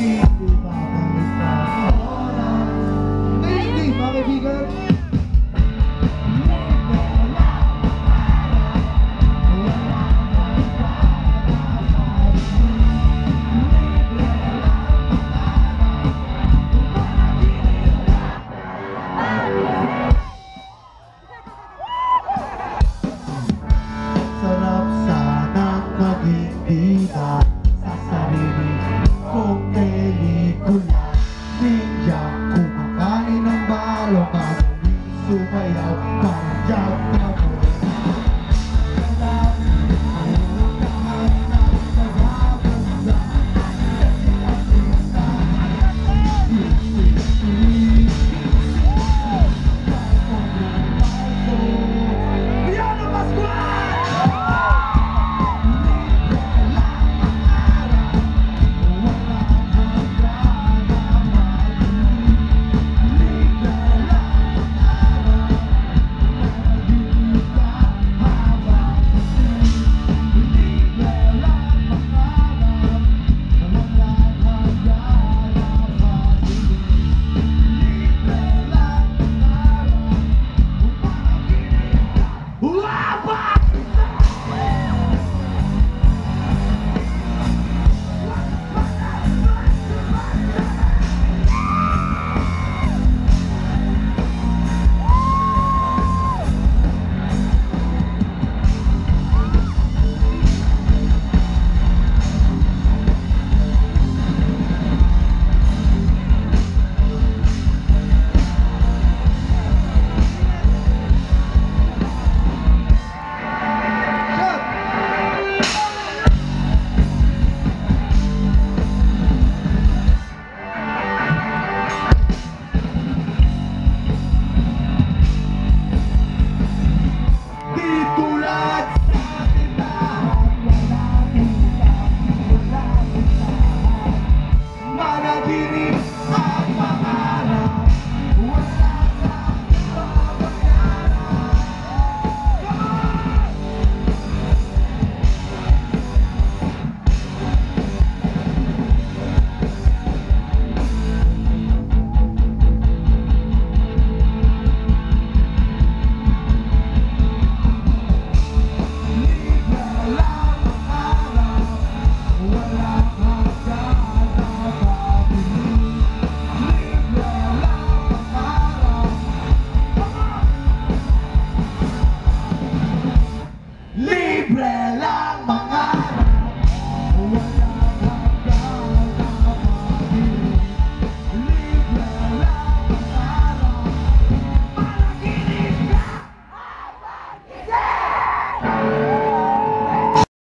key. Oh, Kula